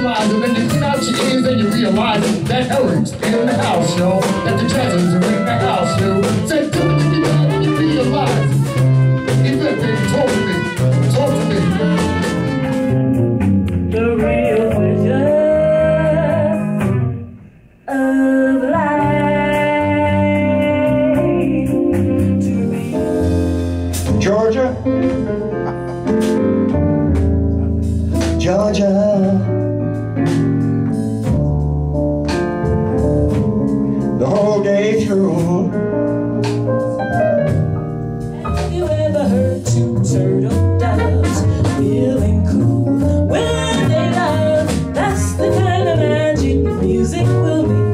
realize it when you clean out your ears and you realize that Eric's in the house, yo. That the Jazzers are in the house, yo. Say, tell me if you know when you realize it. Even if they told me, talk to me. The real pleasure of life to be. Georgia. Georgia. later on. Have you ever heard two turtle doves feeling cool when they love? That's the kind of magic music will be.